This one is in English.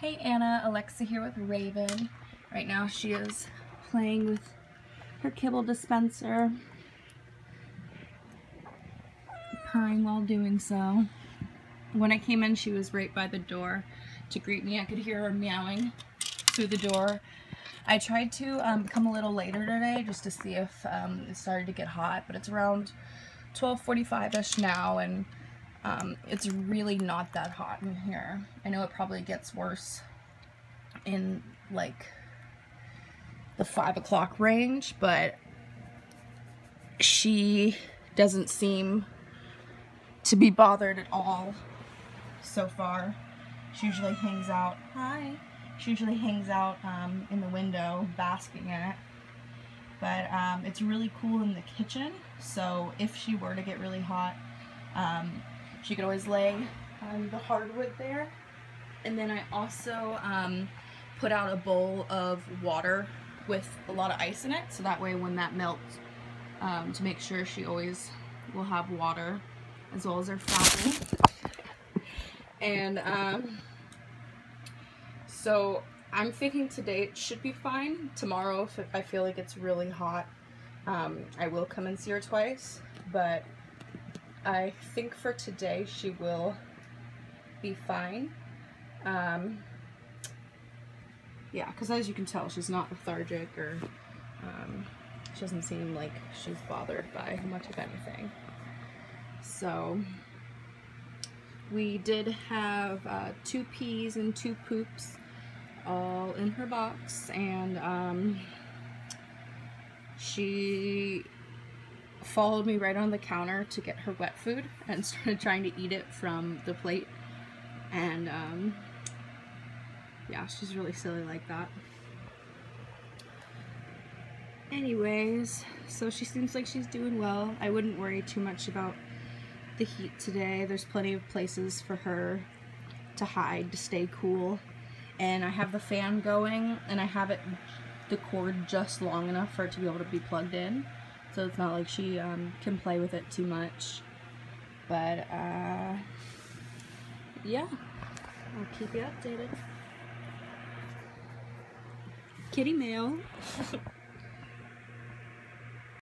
Hey Anna, Alexa here with Raven. Right now she is playing with her kibble dispenser, purring while doing so. When I came in she was right by the door to greet me. I could hear her meowing through the door. I tried to um, come a little later today just to see if um, it started to get hot, but it's around 12.45ish now and um, it's really not that hot in here. I know it probably gets worse in like the five o'clock range, but she doesn't seem to be bothered at all so far. She usually hangs out. Hi. She usually hangs out um, in the window basking in it. But um, it's really cool in the kitchen, so if she were to get really hot, um, she could always lay on the hardwood there. And then I also um, put out a bowl of water with a lot of ice in it, so that way when that melts, um, to make sure she always will have water as well as her fountain. And um, so I'm thinking today it should be fine. Tomorrow, if I feel like it's really hot, um, I will come and see her twice. But I think for today she will be fine. Um, yeah, because as you can tell, she's not lethargic or um, she doesn't seem like she's bothered by much of anything. So we did have uh, two peas and two poops all in her box and um, she followed me right on the counter to get her wet food and started trying to eat it from the plate. And um, yeah she's really silly like that. Anyways so she seems like she's doing well. I wouldn't worry too much about the heat today. There's plenty of places for her to hide to stay cool. And I have the fan going and I have it the cord just long enough for it to be able to be plugged in so it's not like she um, can play with it too much. But uh, yeah. I'll keep you updated. Kitty mail